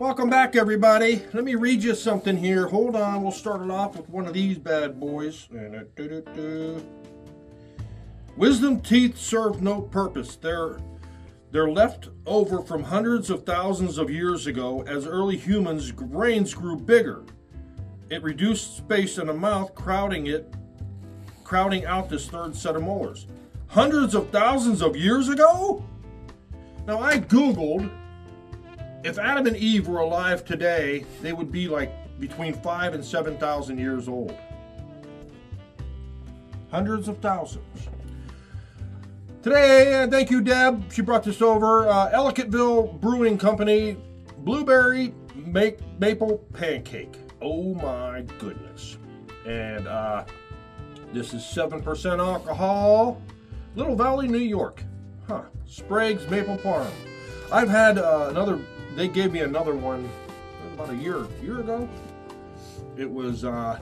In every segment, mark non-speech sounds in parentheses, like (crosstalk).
Welcome back, everybody. Let me read you something here. Hold on. We'll start it off with one of these bad boys. Wisdom teeth serve no purpose. They're, they're left over from hundreds of thousands of years ago as early humans' brains grew bigger. It reduced space in the mouth, crowding it, crowding out this third set of molars. Hundreds of thousands of years ago? Now, I Googled if Adam and Eve were alive today, they would be like between five and 7,000 years old. Hundreds of thousands. Today, uh, thank you, Deb. She brought this over. Uh, Ellicottville Brewing Company Blueberry Maple Pancake. Oh my goodness. And uh, this is 7% alcohol. Little Valley, New York. Huh. Sprague's Maple Farm. I've had uh, another they gave me another one about a year year ago. It was uh,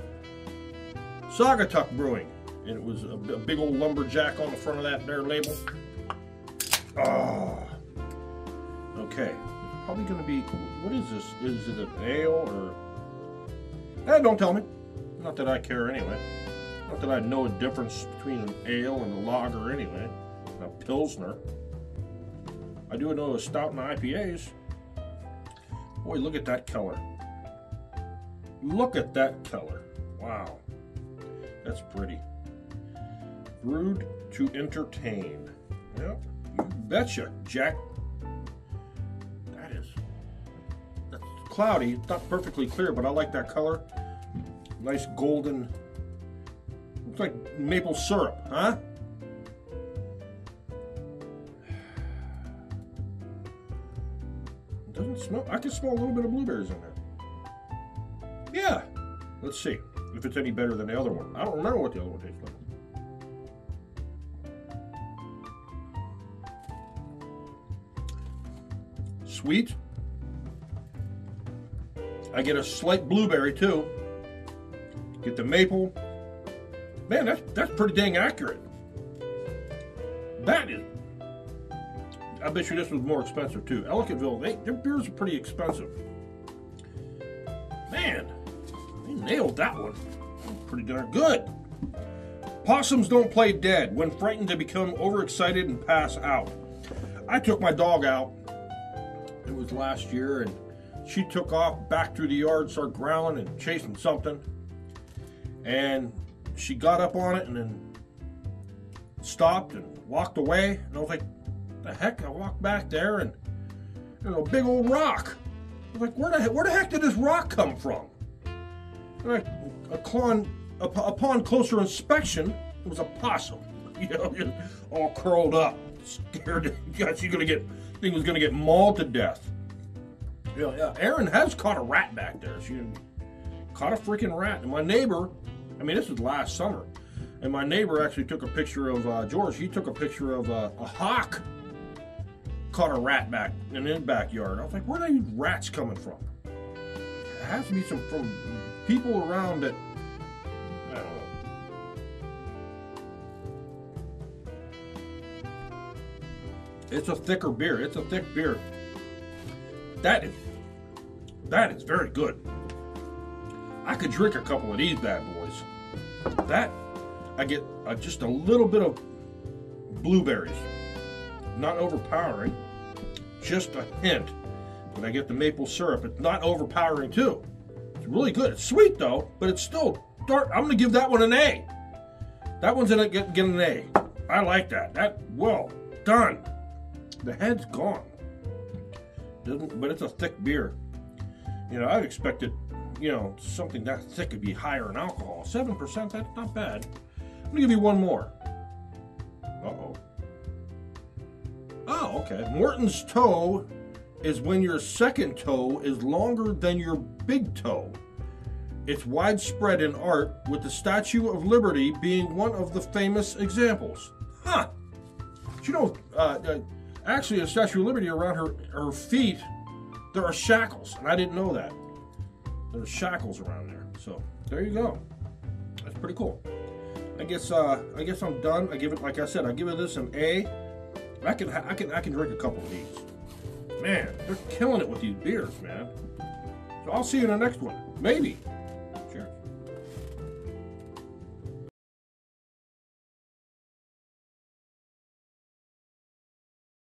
Saugatuck Brewing, and it was a, a, big old lumberjack on the front of that there label. Oh. okay. Probably going to be. What is this? Is it an ale or? Eh, don't tell me. Not that I care anyway. Not that I know a difference between an ale and a lager anyway. A pilsner. I do know a stout and IPAs. Boy, look at that color. Look at that color. Wow. That's pretty. Brewed to entertain. Yep, you betcha, Jack. That is. That's cloudy. It's not perfectly clear, but I like that color. Nice golden. Looks like maple syrup, huh? Doesn't smell. I can smell a little bit of blueberries in there. Yeah. Let's see if it's any better than the other one. I don't remember what the other one tastes like. Sweet. I get a slight blueberry too. Get the maple. Man, that's that's pretty dang accurate. That is I bet you this was more expensive too. Ellicottville, they, their beers are pretty expensive. Man, they nailed that one. Pretty darn good. Possums don't play dead. When frightened, they become overexcited and pass out. I took my dog out. It was last year, and she took off back through the yard, started growling and chasing something. And she got up on it and then stopped and walked away. And I was like, the heck? I walked back there and there's a big old rock. I was like, where the, where the heck did this rock come from? And I, upon, upon closer inspection, it was a possum. (laughs) You know, all curled up, scared. (laughs) God, she's gonna get, thing was gonna get mauled to death. Yeah, yeah. Erin has caught a rat back there. She caught a freaking rat. And my neighbor, I mean, this was last summer, and my neighbor actually took a picture of uh, George. He took a picture of uh, a hawk caught a rat back in his backyard. I was like, where are these rats coming from? It has to be some from people around that. It's a thicker beer. It's a thick beer. That is that is very good. I could drink a couple of these bad boys. That I get uh, just a little bit of blueberries, not overpowering just a hint. When I get the maple syrup, it's not overpowering too. It's really good. It's sweet though, but it's still dark. I'm gonna give that one an A. That one's gonna get, get an A. I like that. That well done. The head's gone. Doesn't, but it's a thick beer. You know, I'd expected, you know, something that thick would be higher in alcohol. Seven percent. That's not bad. I'm gonna give you one more. Okay. Morton's toe is when your second toe is longer than your big toe. It's widespread in art, with the Statue of Liberty being one of the famous examples. Huh. You know, uh, uh, actually, a Statue of Liberty around her, her feet, there are shackles, and I didn't know that. There's shackles around there. So there you go. That's pretty cool. I guess uh, I guess I'm done. I give it, like I said, I give it this an A. I can I can I can drink a couple of these. Man, they're killing it with these beers, man. So I'll see you in the next one. Maybe.